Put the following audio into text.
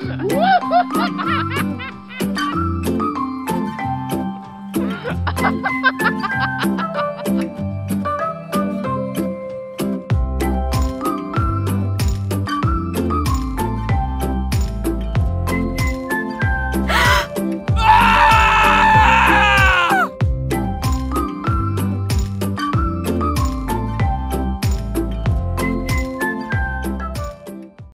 Ha ha ha!